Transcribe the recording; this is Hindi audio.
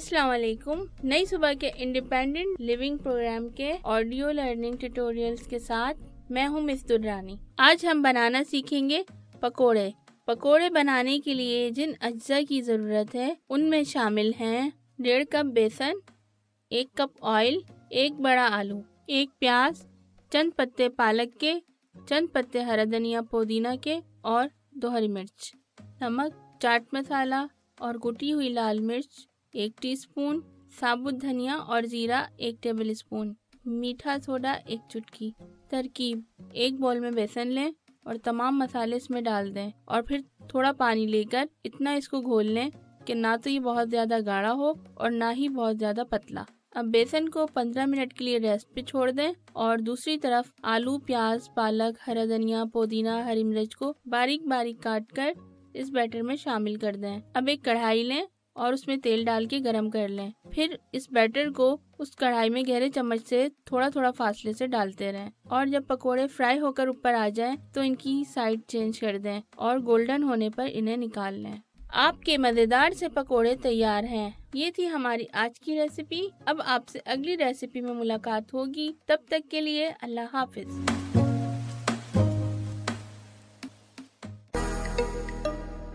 अस्सलाम नई सुबह के इंडिपेंडेंट लिविंग प्रोग्राम के ऑडियो लर्निंग ट्यूटोरियल्स के साथ मैं हूँ मिस दुर्रानी आज हम बनाना सीखेंगे पकोड़े. पकोड़े बनाने के लिए जिन अज्जा की ज़रूरत है, उनमें शामिल हैं डेढ़ कप बेसन, एक कप ऑयल एक बड़ा आलू, एक प्याज, चंद पत्ते पालक के, चंद पत्ते हरा धनिया पुदीना के और दो हरी मिर्च, नमक, चाट मसाला और कुटी हुई लाल मिर्च एक टीस्पून, साबुत धनिया और जीरा, एक टेबल स्पून मीठा सोडा, एक चुटकी। तरकीब, एक बॉल में बेसन लें और तमाम मसाले इसमें डाल दें और फिर थोड़ा पानी लेकर इतना इसको घोल लें कि ना तो ये बहुत ज़्यादा गाढ़ा हो और ना ही बहुत ज़्यादा पतला। अब बेसन को 15 मिनट के लिए रेस्ट पे छोड़ दें और दूसरी तरफ़ आलू, प्याज, पालक, हरा धनिया, पुदीना, हरी मिर्च को बारीक बारीक काट कर इस बैटर में शामिल कर दें। अब एक कढ़ाई लें और उसमें तेल डाल के गरम कर लें। फिर इस बैटर को उस कढ़ाई में गहरे चम्मच से थोड़ा थोड़ा फासले से डालते रहें और जब पकोड़े फ्राई होकर ऊपर आ जाएँ तो इनकी साइड चेंज कर दें और गोल्डन होने पर इन्हें निकाल लें। आपके मज़ेदार से पकोड़े तैयार हैं। ये थी हमारी आज की रेसिपी। अब आपसे अगली रेसिपी में मुलाकात होगी। तब तक के लिए अल्लाह हाफिज।